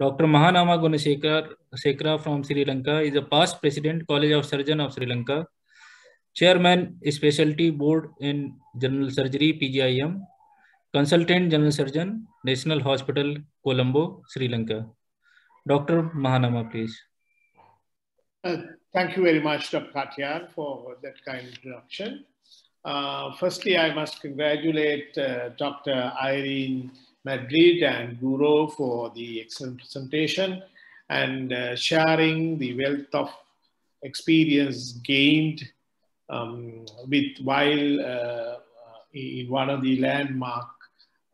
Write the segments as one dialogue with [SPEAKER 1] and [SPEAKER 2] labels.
[SPEAKER 1] Dr. Mahanama Gunasekara from Sri Lanka is a past president, College of Surgeon of Sri Lanka, chairman, specialty board in general surgery, PGIM, consultant general surgeon, National Hospital, Colombo, Sri Lanka. Dr. Mahanama, please.
[SPEAKER 2] Uh, thank you very much, Dr. Katyan, for that kind introduction. Uh, firstly, I must congratulate uh, Dr. Irene Madrid and Guru for the excellent presentation and uh, sharing the wealth of experience gained um, with while uh, in one of the landmark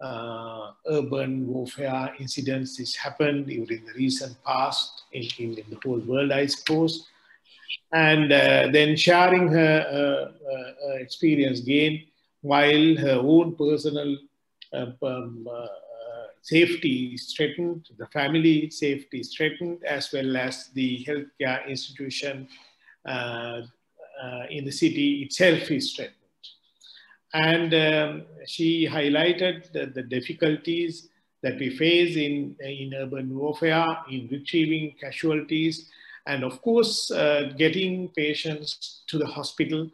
[SPEAKER 2] uh, urban warfare incidents this happened during the recent past in, in, in the whole world, I suppose. And uh, then sharing her uh, uh, experience gained while her own personal um, safety is threatened, the family safety is threatened, as well as the healthcare institution uh, uh, in the city itself is threatened. And um, she highlighted the, the, difficulties that we face in, in urban warfare, in retrieving casualties, and of course, uh, getting patients to the hospital.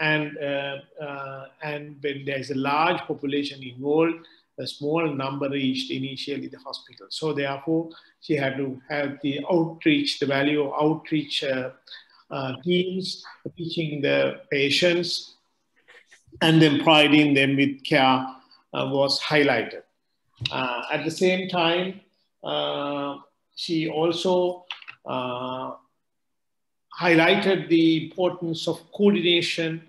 [SPEAKER 2] And, uh, uh, and when there's a large population involved, a small number reached initially the hospital. So therefore, she had to have the outreach, the value of outreach uh, uh, teams, reaching the patients and then providing them with care uh, was highlighted. Uh, at the same time, she also highlighted the importance of coordination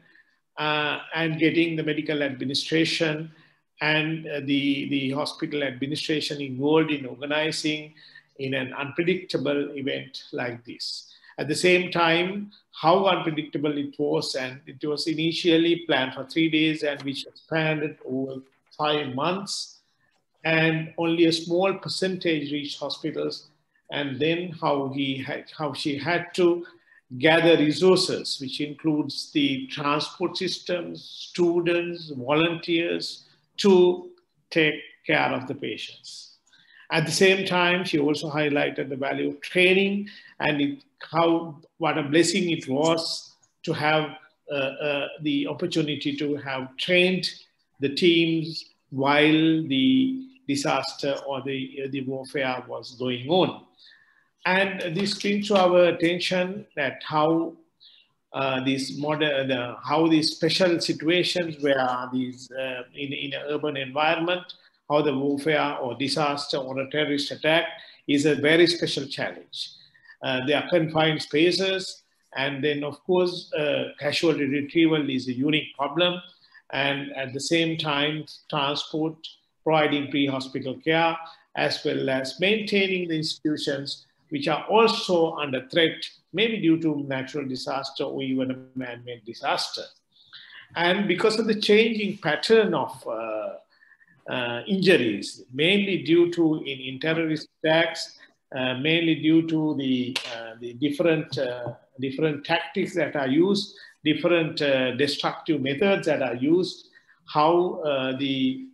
[SPEAKER 2] and getting the medical administration and uh, the, the hospital administration involved in organizing in an unpredictable event like this. At the same time, how unpredictable it was, and it was initially planned for three days and which expanded over five months, and only a small percentage reached hospitals, and then how he had, how she had to gather resources, which includes the transport systems, students, volunteers, to take care of the patients. At the same time, she also highlighted the value of training and it, how what a blessing it was to have uh, uh, the opportunity to have trained the teams while the disaster or the, uh, the warfare was going on. And this brings to our attention that how uh, these modern, the, how these special situations where these uh, in, in an urban environment, how the warfare or disaster or a terrorist attack is a very special challenge. Uh, they are confined spaces, and then of course, uh, casualty retrieval is a unique problem, and at the same time, transport, providing pre-hospital care, as well as maintaining the institutions which are also under threat, maybe due to natural disaster or even a man-made disaster. And because of the changing pattern of uh, uh, injuries, mainly due to in, in terrorist attacks, uh, mainly due to the, uh, the different, uh, different tactics that are used, different uh, destructive methods that are used, how the,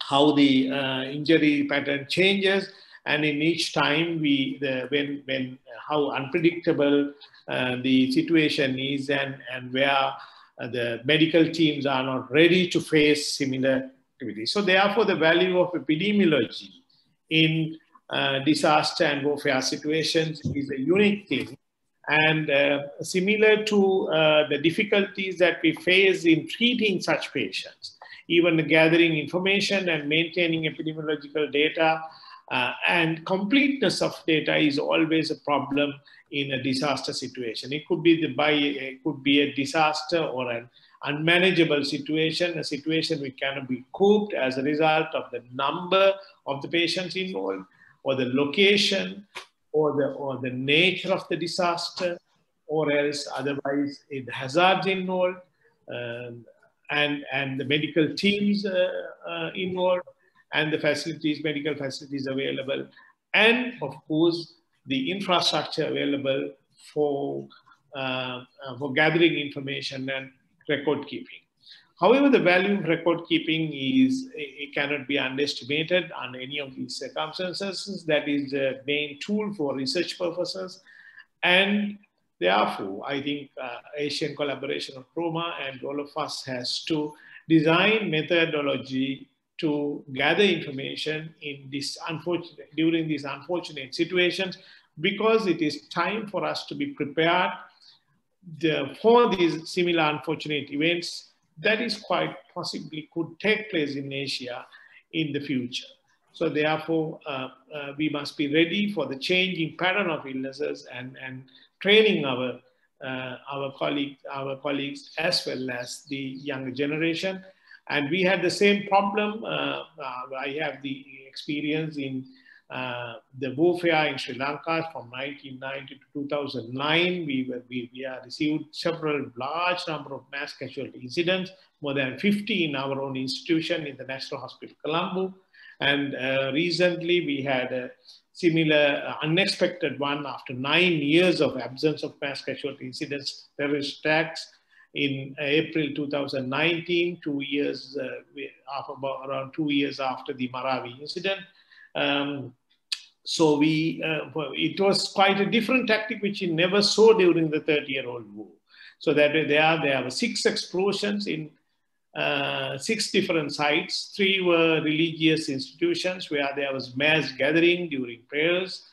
[SPEAKER 2] how the injury pattern changes, and in each time we the, when when how unpredictable uh, the situation is and and where uh, the medical teams are not ready to face similar activities. So therefore the value of epidemiology in uh, disaster and warfare situations is a unique thing. And uh, similar to uh, the difficulties that we face in treating such patients even gathering information and maintaining epidemiological data uh, and completeness of data is always a problem in a disaster situation. It could be the by it could be a disaster or an unmanageable situation, a situation which cannot be coped as a result of the number of the patients involved, or the location, or the or the nature of the disaster, or else otherwise it hazards involved, um, and and the medical teams uh, uh, involved and the facilities, medical facilities available, and of course, the infrastructure available for, uh, uh, for gathering information and record keeping. However, the value of record keeping is it cannot be underestimated on any of these circumstances. That is the main tool for research purposes. And therefore, I think uh, Asian collaboration of trauma and all of us has to design methodology to gather information in this unfortunate during these unfortunate situations because it is time for us to be prepared the, for these similar unfortunate events that is quite possibly could take place in Asia in the future. So therefore, uh, uh, we must be ready for the changing pattern of illnesses and, and training our, uh, our, colleague, our colleagues as well as the younger generation. And we had the same problem. Uh, uh, I have the experience in uh, the warfare in Sri Lanka from 1990 to 2009, we, were, we, we received several large number of mass casualty incidents, more than 50 in our own institution in the National Hospital Colombo. And uh, recently we had a similar uh, unexpected one after nine years of absence of mass casualty incidents, terrorist attacks in April 2019, two years, uh, about around two years after the Marawi incident. Um, so we, uh, it was quite a different tactic which we never saw during the 30-year-old war. So that there, there were six explosions in uh, six different sites. Three were religious institutions where there was mass gathering during prayers.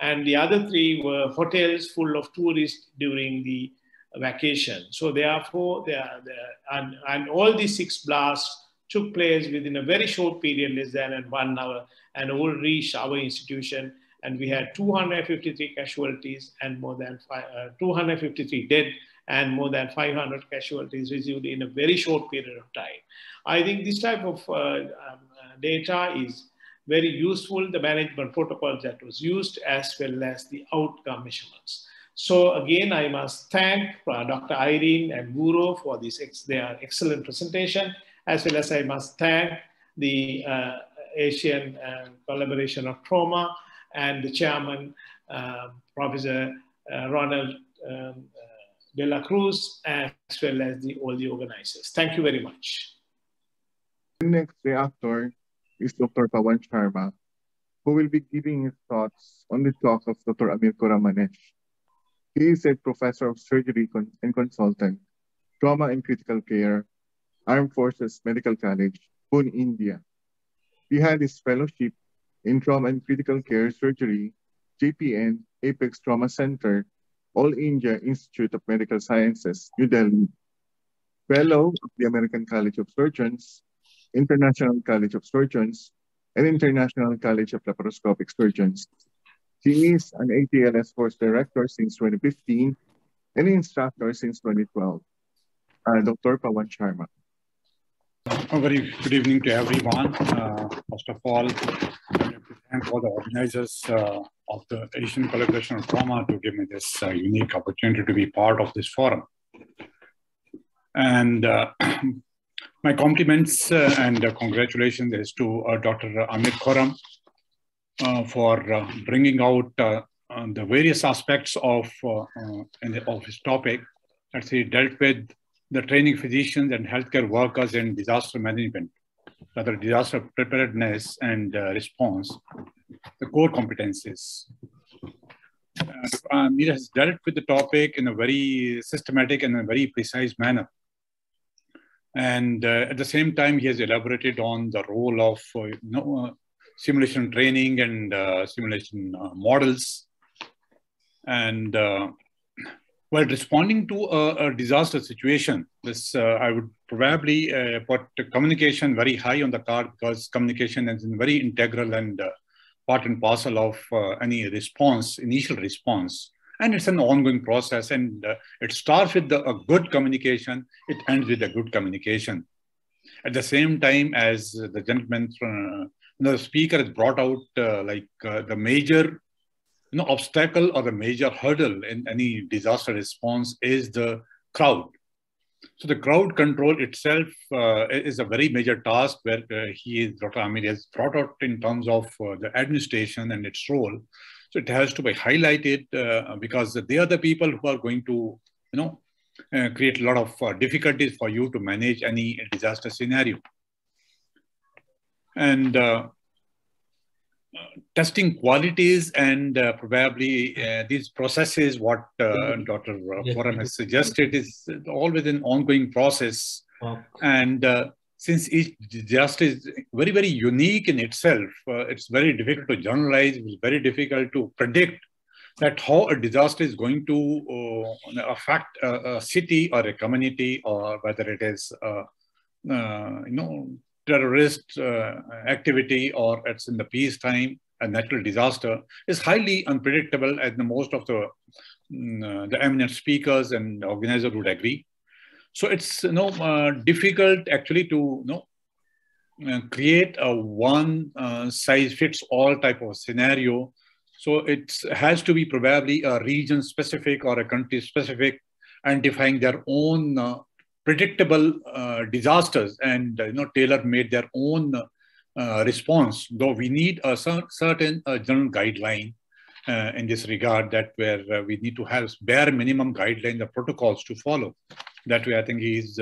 [SPEAKER 2] And the other three were hotels full of tourists during the vacation. So therefore, there, there, and, and all these six blasts took place within a very short period, less than one hour, and all reached our institution. And we had 253 casualties and more than five, uh, 253 dead and more than 500 casualties received in a very short period of time. I think this type of uh, um, data is very useful, the management protocols that was used as well as the outcome measurements. So again, I must thank uh, Dr. Irene and Guru for this ex their excellent presentation as well as I must thank the uh, Asian uh, Collaboration of Trauma and the chairman, uh, Professor uh, Ronald um, De La Cruz, as well as the, all the organizers. Thank you very much.
[SPEAKER 3] The next reactor is Dr. Pawan Sharma, who will be giving his thoughts on the talk of Dr. Amir Khorram-Manesh. He is a professor of surgery and consultant, trauma and critical care Armed Forces Medical College, Pune, India. He had his fellowship in Trauma and Critical Care Surgery, JPN Apex Trauma Center, All India Institute of Medical Sciences, New Delhi. Fellow of the American College of Surgeons, International College of Surgeons, and International College of Laparoscopic Surgeons. He is an ATLS course director since 2015 and instructor since 2012. Uh, Dr. Pawan Sharma.
[SPEAKER 4] A very good evening to everyone. Uh, first of all, I have to thank all the organizers uh, of the Asian Collaboration of Trauma to give me this uh, unique opportunity to be part of this forum. And uh, my compliments uh, and congratulations is to uh, Dr. Amit Khorram for bringing out the various aspects of, of his topic that he dealt with the training physicians and healthcare workers in disaster management, rather disaster preparedness and uh, response, the core competencies. Uh, has dealt with the topic in a very systematic and a very precise manner. And uh, at the same time, he has elaborated on the role of uh, you know, uh, simulation training and uh, simulation models. And while responding to a, a disaster situation, this uh, I would probably uh, put communication very high on the card because communication is very integral and uh, part and parcel of uh, any response, initial response. And it's an ongoing process, and uh, it starts with the, a good communication. It ends with a good communication. At the same time, as the gentleman, uh, the speaker has brought out like the major you know, obstacle or the major hurdle in any disaster response is the crowd. So the crowd control itself uh, is a very major task where uh, he is, Dr. Amir has brought out in terms of uh, the administration and its role. So it has to be highlighted uh, because they are the people who are going to, you know, uh, create a lot of uh, difficulties for you to manage any disaster scenario. And uh, testing qualities and uh, probably uh, these processes, what uh, Dr. Khorram has suggested, is always an ongoing process. Oh. And since each disaster is very, very unique in itself, it's very difficult to generalize, it's very difficult to predict that how a disaster is going to uh, affect a, a, city or a community or whether it is uh, uh, you know terrorist uh, activity or it's in the peacetime a natural disaster is highly unpredictable as the most of the mm, uh, the eminent speakers and organizers would agree. So it's you know uh, difficult actually to you know create a one size fits all type of scenario. So it has to be probably a region specific or a country specific, and identifying their own uh, predictable uh, disasters and uh, you know tailor made their own uh, response. Though we need a certain uh, general guideline uh, in this regard, that where we need to have bare minimum guideline, the protocols to follow. That way, I think he's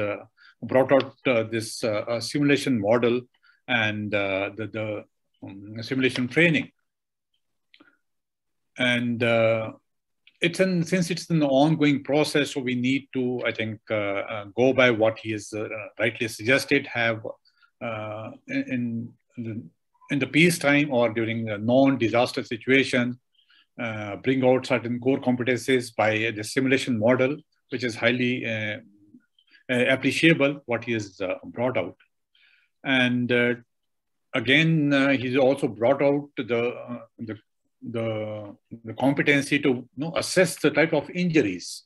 [SPEAKER 4] brought out this simulation model and the, the um, simulation training and uh, it's an since it's an ongoing process, so we need to, I think, uh, uh, go by what he has uh, rightly suggested. Have uh, in in the, peacetime or during the non-disaster situation, uh, bring out certain core competencies by the simulation model, which is highly appreciable. What he has brought out, and again, he's also brought out the the the, the competency to you know, assess the type of injuries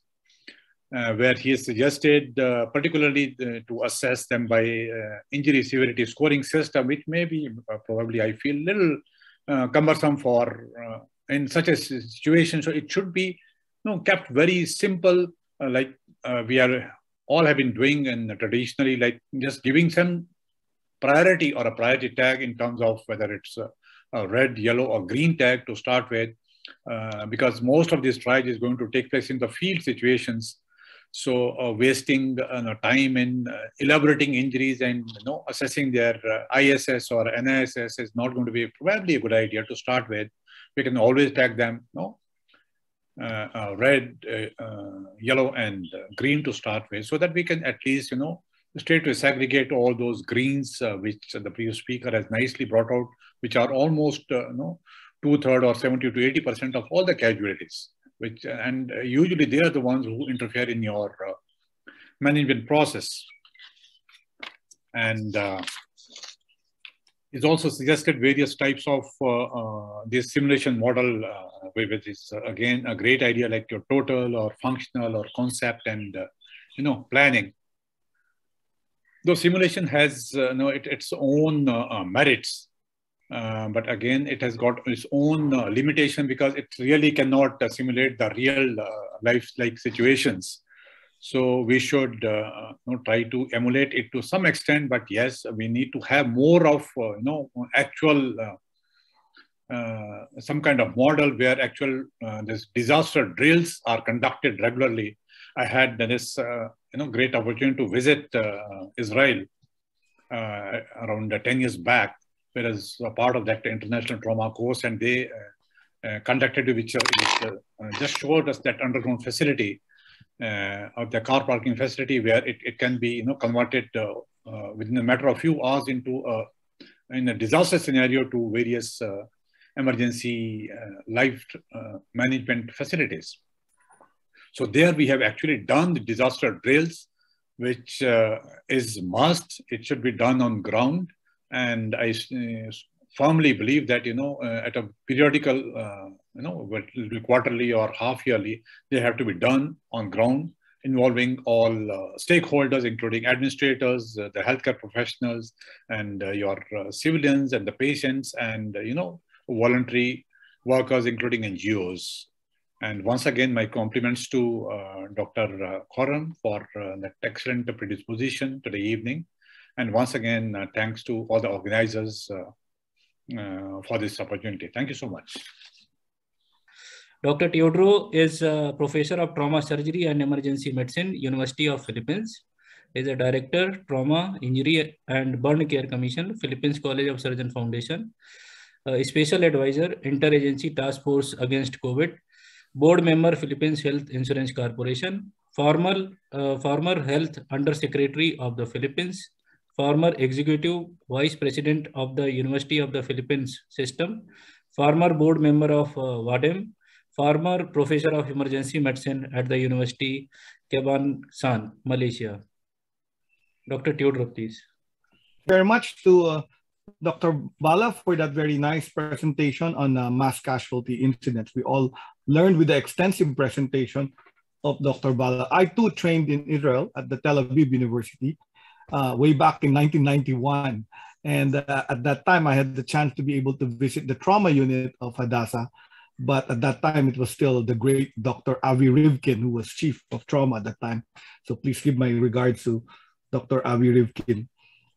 [SPEAKER 4] uh, where he has suggested uh, particularly uh, to assess them by uh, injury severity scoring system, which may be uh, probably, I feel, little uh, cumbersome for in such a situation. So it should be you know, kept very simple, like we are all have been doing and traditionally, like just giving some priority or a priority tag in terms of whether it's a red, yellow, or green tag to start with, uh, because most of this triage is going to take place in the field situations. So uh, wasting uh, time in uh, elaborating injuries and you know, assessing their uh, ISS or NISS is not going to be probably a good idea to start with. We can always tag them no? Uh, red, yellow, and green to start with so that we can at least, you know, straight to segregate all those greens, which the previous speaker has nicely brought out which are almost uh, you know, two-thirds or 70 to 80 percent of all the casualties. Which and usually they are the ones who interfere in your uh, management process. And uh, it's also suggested various types of uh, uh, this simulation model, uh, which is uh, again a great idea like your total or functional or concept and uh, you know planning. Though simulation has you know, it, its own merits, uh, but again, it has got its own uh, limitation because it really cannot uh, simulate the real uh, life-like situations. So we should uh, you know, try to emulate it to some extent. But yes, we need to have more of you know actual some kind of model where actual this disaster drills are conducted regularly. I had this you know great opportunity to visit Israel around 10 years back whereas a part of that international trauma course, and they uh, uh, conducted which, uh, just showed us that underground facility of the car parking facility where it, it can be you know converted within a matter of few hours into a, in a disaster scenario to various emergency life management facilities. So there we have actually done the disaster drills, which uh, is must. It should be done on ground. And I uh, firmly believe that, you know, uh, at a periodical, uh, you know, quarterly or half yearly, they have to be done on ground involving all uh, stakeholders, including administrators, uh, the healthcare professionals, and uh, your civilians and the patients, and you know, voluntary workers, including NGOs. And once again, my compliments to Dr. Khorram for that excellent predisposition today evening. And once again, uh, thanks to all the organizers uh, uh, for this opportunity. Thank you so much.
[SPEAKER 1] Dr. Teodoro is a professor of trauma surgery and emergency medicine, University of Philippines. Is a director, trauma, injury and burn care commission, Philippines College of Surgeon Foundation. A special advisor, interagency task force against COVID. Board member, Philippines Health Insurance Corporation. Former, uh, former health undersecretary of the Philippines. Former executive vice president of the University of the Philippines system. Former board member of uh, WADEM former professor of emergency medicine at the University Keban San, Malaysia. Dr. Teodoro, please.
[SPEAKER 5] Very much to uh, Dr. Bala for that very nice presentation on uh, mass casualty incidents. We all learned with the extensive presentation of Dr. Bala. I too trained in Israel at the Tel Aviv University uh, way back in 1991. And uh, at that time, I had the chance to be able to visit the trauma unit of Hadassah but at that time, it was still the great Dr. Avi Rivkind, who was chief of trauma at that time. So please give my regards to Dr. Avi Rivkind.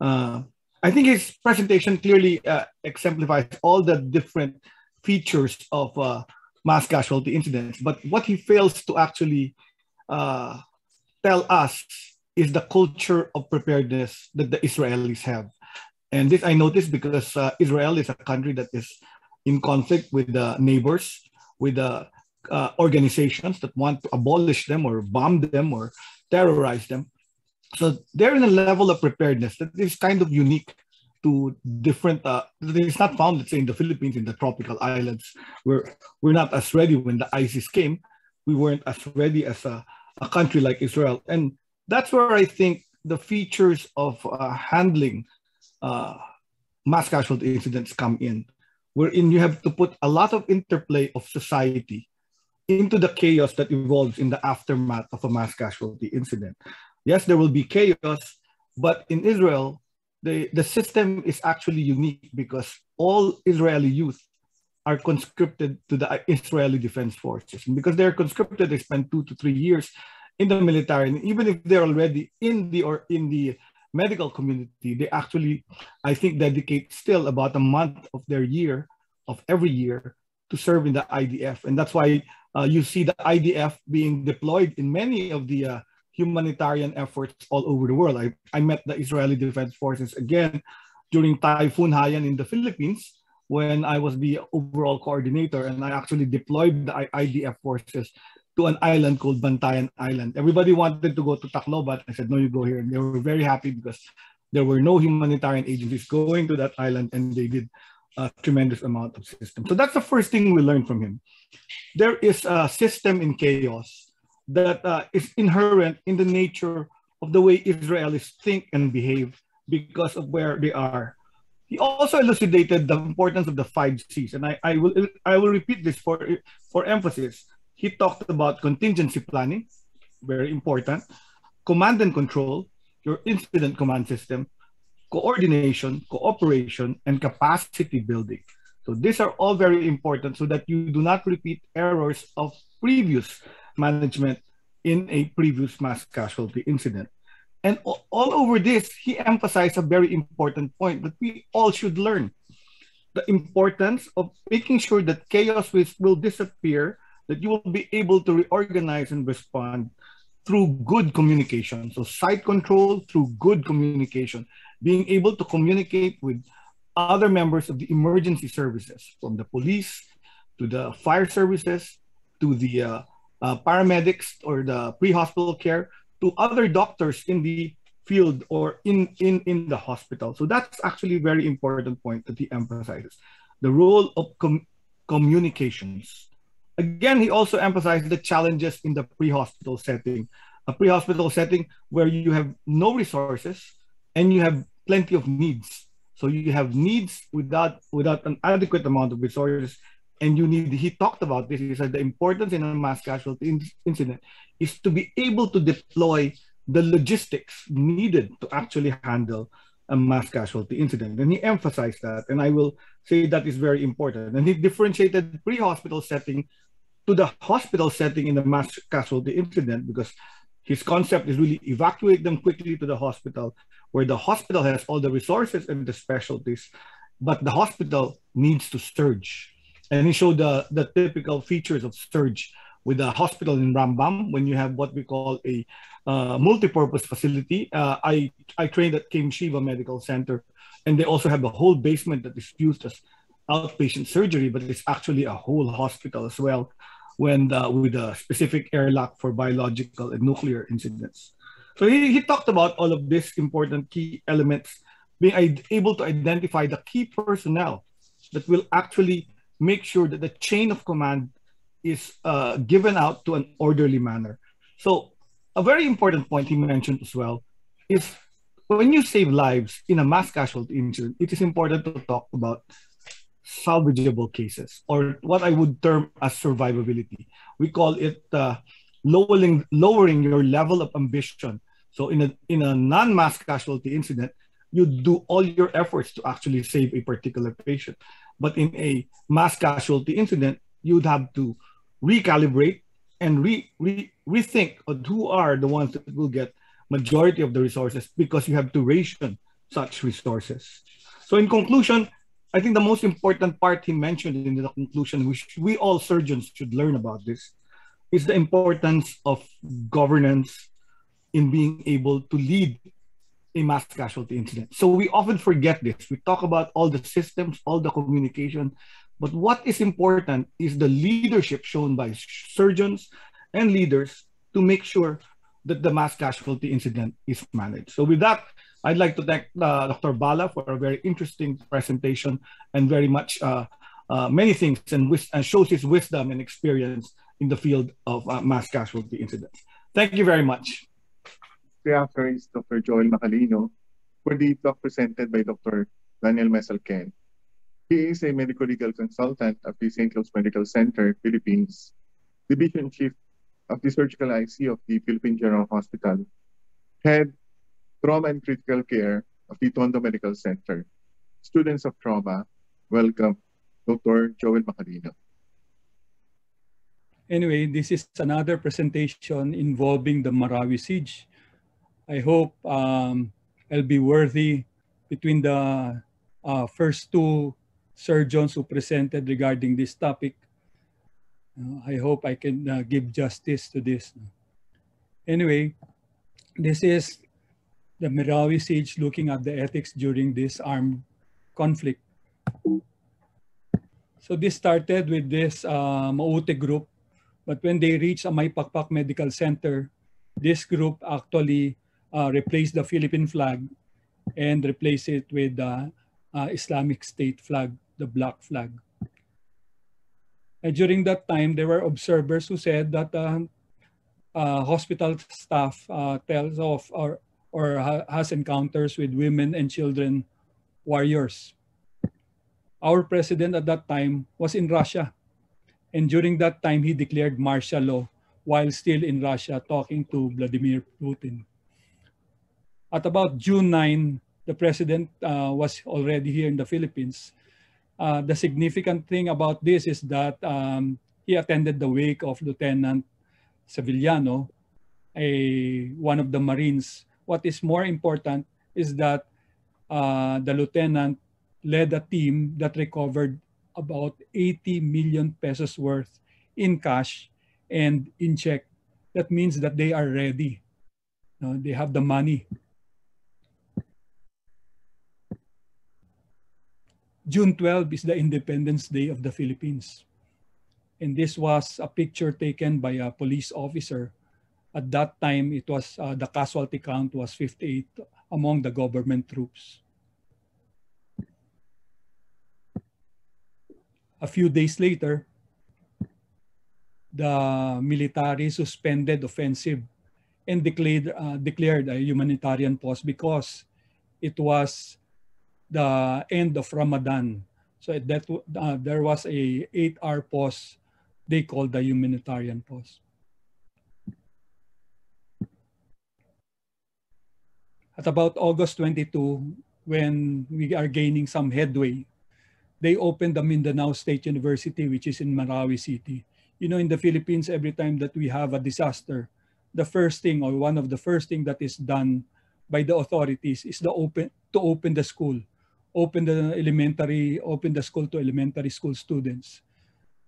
[SPEAKER 5] Uh, I think his presentation clearly uh, exemplifies all the different features of uh, mass casualty incidents. But what he fails to actually uh, tell us is the culture of preparedness that the Israelis have. And this I noticed because uh, Israel is a country that is in conflict with the neighbors, with the uh, organizations that want to abolish them or bomb them or terrorize them. So they're in a level of preparedness that is kind of unique to different. Uh, it's not found, let's say, in the Philippines, in the tropical islands, where we're not as ready when the ISIS came. We weren't as ready as a, a country like Israel, and that's where I think the features of uh, handling uh, mass casualty incidents come in wherein you have to put a lot of interplay of society into the chaos that evolves in the aftermath of a mass casualty incident. Yes, there will be chaos, but in Israel, the, the system is actually unique because all Israeli youth are conscripted to the Israeli Defense Forces. And because they're conscripted, they spend two to three years in the military. And even if they're already in the or in the medical community, they actually, I think, dedicate still about a month of their year, of every year, to serve in the IDF. And that's why uh, you see the IDF being deployed in many of the uh, humanitarian efforts all over the world. I, I met the Israeli Defense Forces again during Typhoon Haiyan in the Philippines when I was the overall coordinator and I actually deployed the IDF forces to an island called Bantayan Island. Everybody wanted to go to Tacloban. I said, no, you go here. And they were very happy because there were no humanitarian agencies going to that island and they did a tremendous amount of system. So that's the first thing we learned from him. There is a system in chaos that uh, is inherent in the nature of the way Israelis think and behave because of where they are. He also elucidated the importance of the five C's, and I, I will I will repeat this for for emphasis he talked about contingency planning, very important, command and control, your incident command system, coordination, cooperation, and capacity building. So these are all very important so that you do not repeat errors of previous management in a previous mass casualty incident. And all over this, he emphasized a very important point that we all should learn. The importance of making sure that chaos will disappear that you will be able to reorganize and respond through good communication. So site control through good communication, being able to communicate with other members of the emergency services, from the police to the fire services to the uh, uh, paramedics or the pre-hospital care to other doctors in the field or in, in, in the hospital. So that's actually a very important point that he emphasizes. The role of com communications Again, he also emphasized the challenges in the pre-hospital setting, a pre-hospital setting where you have no resources and you have plenty of needs. So you have needs without without an adequate amount of resources, and you need. He talked about this. He said the importance in a mass casualty incident is to be able to deploy the logistics needed to actually handle a mass casualty incident. And he emphasized that, and I will say that is very important. And he differentiated pre-hospital setting to the hospital setting in the mass casualty incident because his concept is really evacuate them quickly to the hospital where the hospital has all the resources and the specialties but the hospital needs to surge And he showed the, the typical features of surge with a hospital in Rambam when you have what we call a uh, multi-purpose facility. Uh, I, I trained at Chaim Sheba Medical Center, and they also have a whole basement that is used as outpatient surgery, but it's actually a whole hospital as well when the, with a specific airlock for biological and nuclear incidents. So he, he talked about all of these important key elements, being able to identify the key personnel that will actually make sure that the chain of command is uh, given out to an orderly manner. So a very important point he mentioned as well is when you save lives in a mass casualty incident, it is important to talk about salvageable cases or what I would term as survivability. We call it uh, lowering lowering your level of ambition. So in a in a non-mass casualty incident, you do all your efforts to actually save a particular patient. But in a mass casualty incident, you'd have to recalibrate and re, re, rethink of who are the ones that will get majority of the resources because you have to ration such resources. So in conclusion, I think the most important part he mentioned in the conclusion, which we all surgeons should learn about this, is the importance of governance in being able to lead a mass casualty incident. So we often forget this. We talk about all the systems, all the communication, but what is important is the leadership shown by surgeons and leaders to make sure that the mass casualty incident is managed. So with that, I'd like to thank uh, Dr. Bala for a very interesting presentation and very much uh, uh, many things and, and, shows his wisdom and experience in the field of uh, mass casualty incidents. Thank you very much.
[SPEAKER 3] The author is Dr. Joel Macalino for the talk presented by Dr. Daniel Messelken. He is a medical legal consultant at the St. Luke's Medical Center, Philippines, Division Chief of the Surgical IC of the Philippine General Hospital, Head Trauma and Critical Care of the Tondo Medical Center. Students of trauma, welcome Dr. Joel Macalino.
[SPEAKER 6] Anyway, this is another presentation involving the Marawi siege. I hope um, I'll be worthy between the uh, first two surgeons who presented regarding this topic. Uh, I hope I can uh, give justice to this. Anyway, this is the Marawi siege looking at the ethics during this armed conflict. So this started with this uh, Maute group, but when they reached Amai Pakpak Medical Center, this group actually uh, replaced the Philippine flag and replaced it with the uh, Islamic State flag, the black flag. And during that time, there were observers who said that uh, uh, hospital staff uh, tells of or or ha has encounters with women and children warriors. Our president at that time was in Russia. And during that time, he declared martial law while still in Russia talking to Vladimir Putin. At about June 9, the president uh, was already here in the Philippines. Uh, the significant thing about this is that um, he attended the wake of Lieutenant Sevillano, a, one of the Marines what is more important is that uh, the lieutenant led a team that recovered about 80 million pesos worth in cash and in check. That means that they are ready. They have the money. June 12 is the Independence Day of the Philippines. And this was a picture taken by a police officer at that time, it was uh, the casualty count was 58 among the government troops. A few days later, the military suspended offensive and declared, uh, declared a humanitarian pause because it was the end of Ramadan. So that uh, there was a eight-hour pause they called the humanitarian pause. At about August 22, when we are gaining some headway, they opened the Mindanao State University, which is in Marawi City. You know, in the Philippines, every time that we have a disaster, the first thing or one of the first thing that is done by the authorities is the open to open the school, open the elementary, open the school to elementary school students.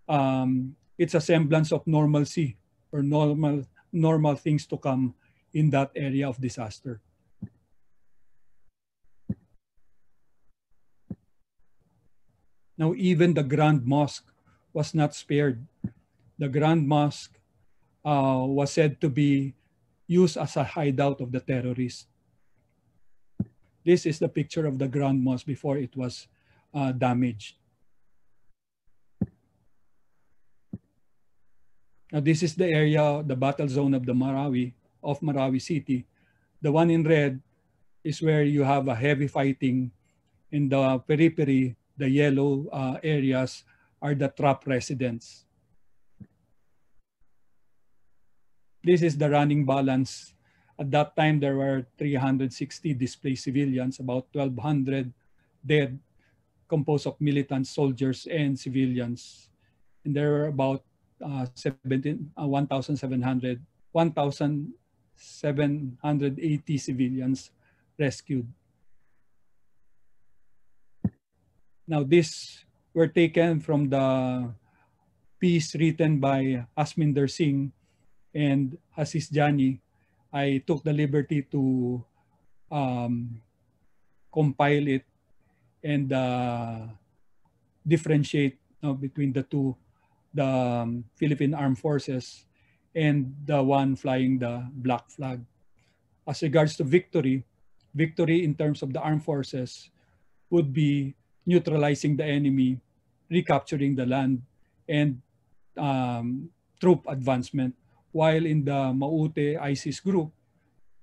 [SPEAKER 6] um, it's a semblance of normalcy or normal normal things to come in that area of disaster. Now, even the Grand Mosque was not spared. The Grand Mosque uh, was said to be used as a hideout of the terrorists. This is the picture of the Grand Mosque before it was uh, damaged. Now, this is the area, the battle zone of the Marawi, of Marawi City. The one in red is where you have a heavy fighting. In the periphery, the yellow uh, areas are the trap residents. This is the running balance. At that time, there were 360 displaced civilians, about 1,200 dead, composed of militant soldiers and civilians. And there were about uh, 17, uh, 1,700, 1,780 civilians rescued. Now, these were taken from the piece written by Jasminder Singh and Asis Jani. I took the liberty to um, compile it and uh, differentiate you know, between the two, the um, Philippine Armed Forces and the one flying the black flag. As regards to victory, victory in terms of the armed forces would be neutralizing the enemy, recapturing the land, and um, troop advancement. While in the Maute ISIS group,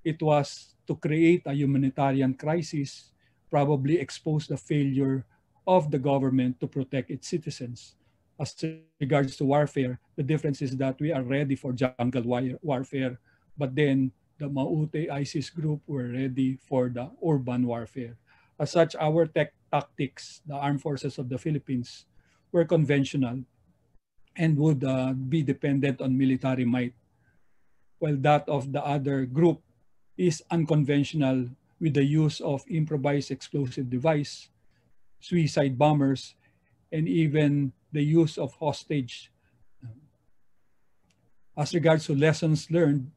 [SPEAKER 6] it was to create a humanitarian crisis, probably expose the failure of the government to protect its citizens. As regards to warfare, the difference is that we are ready for jungle warfare, but then the Maute ISIS group were ready for the urban warfare. As such, our tech tactics, the armed forces of the Philippines, were conventional and would uh, be dependent on military might, while that of the other group is unconventional with the use of improvised explosive device, suicide bombers, and even the use of hostage. As regards to lessons learned,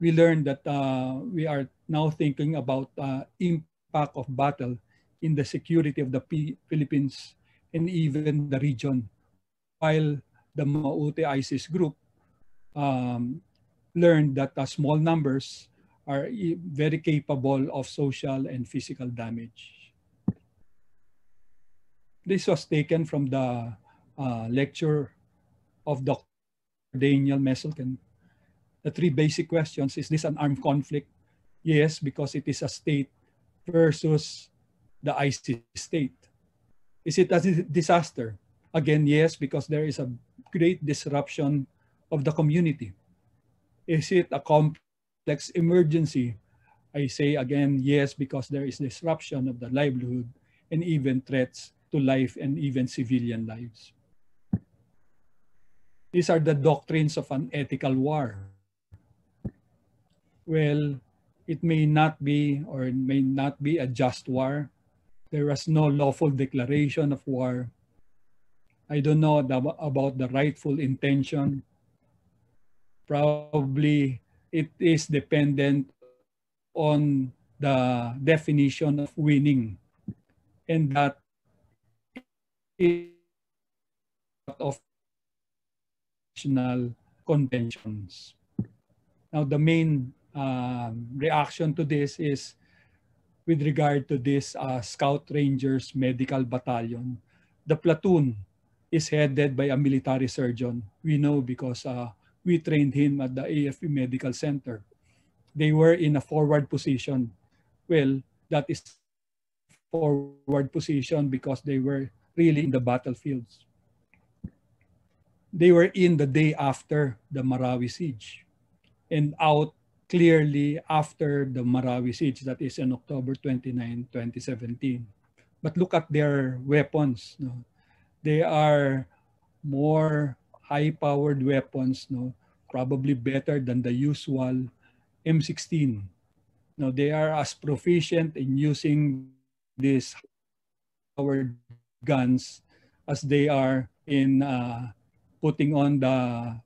[SPEAKER 6] we learned that uh, we are now thinking about uh, impact of battle in the security of the P Philippines and even the region, while the Maute ISIS group um, learned that uh, small numbers are very capable of social and physical damage. This was taken from the uh, lecture of Dr. Daniel Messelken. The three basic questions, is this an armed conflict? Yes, because it is a state versus the ISIS state. Is it a disaster? Again, yes, because there is a great disruption of the community. Is it a complex emergency? I say again, yes, because there is disruption of the livelihood and even threats to life and even civilian lives. These are the doctrines of an ethical war. Well, it may not be or it may not be a just war, there was no lawful declaration of war. I don't know about the rightful intention. Probably it is dependent on the definition of winning and that of national conventions. Now, the main um, reaction to this is with regard to this uh, Scout Rangers Medical Battalion. The platoon is headed by a military surgeon. We know because uh, we trained him at the AFP Medical Center. They were in a forward position. Well, that is forward position because they were really in the battlefields. They were in the day after the Marawi siege and out clearly after the Marawi siege, that is in October 29, 2017. But look at their weapons. No? They are more high-powered weapons, no? probably better than the usual M16. No, they are as proficient in using these powered guns as they are in uh, putting on the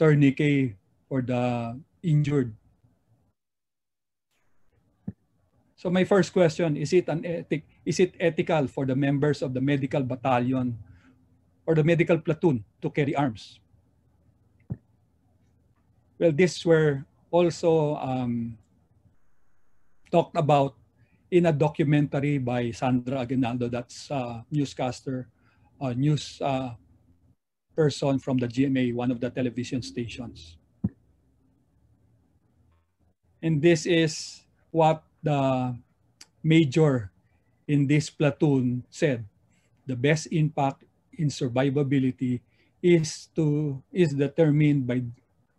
[SPEAKER 6] tourniquet for the injured. So my first question, is it an ethic, is it ethical for the members of the medical battalion or the medical platoon to carry arms? Well, this were also um, talked about in a documentary by Sandra Aguinaldo, that's a newscaster, a news uh, person from the GMA, one of the television stations. And this is what the major in this platoon said. The best impact in survivability is to is determined by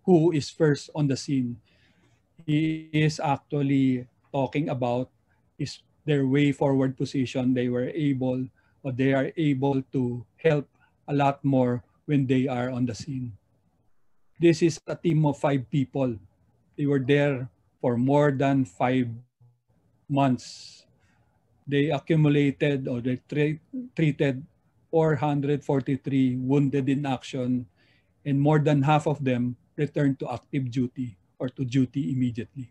[SPEAKER 6] who is first on the scene. He is actually talking about is their way forward position. They were able or they are able to help a lot more when they are on the scene. This is a team of five people. They were there for more than five months. They accumulated or they tra treated 443 wounded in action and more than half of them returned to active duty or to duty immediately.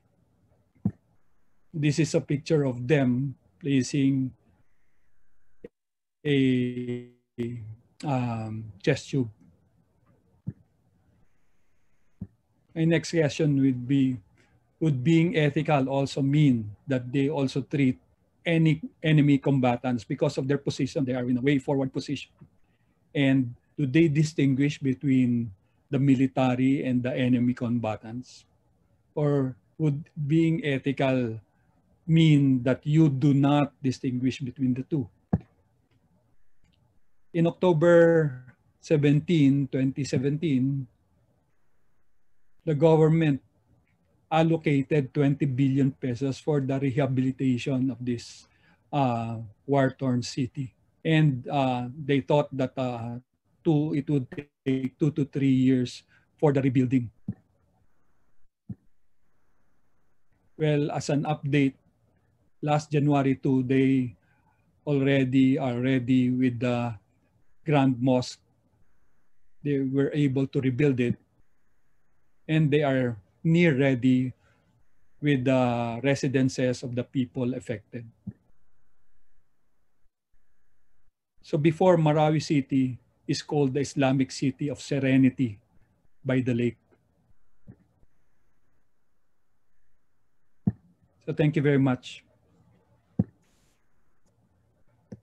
[SPEAKER 6] This is a picture of them placing a um, chest tube. My next question would be, would being ethical also mean that they also treat any enemy combatants because of their position, they are in a way forward position. And do they distinguish between the military and the enemy combatants? Or would being ethical mean that you do not distinguish between the two? In October 17, 2017, the government allocated 20 billion pesos for the rehabilitation of this uh, war-torn city. And uh, they thought that uh, two, it would take two to three years for the rebuilding. Well, as an update, last January 2, they already are ready with the Grand Mosque. They were able to rebuild it and they are near ready with the residences of the people affected. So before Marawi City is called the Islamic City of Serenity by the lake. So thank you very much.